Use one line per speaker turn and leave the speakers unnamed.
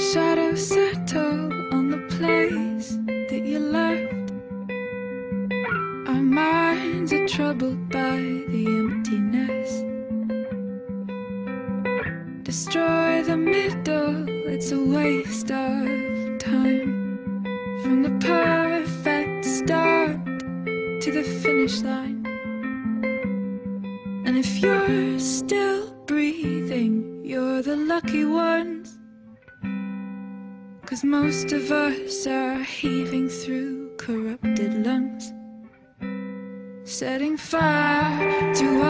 Shadows settle on the place that you left. Our minds are troubled by the emptiness. Destroy the middle, it's a waste of time. From the perfect start to the finish line. And if you're still breathing, you're the lucky ones. Cause most of us are heaving through corrupted lungs. Setting fire to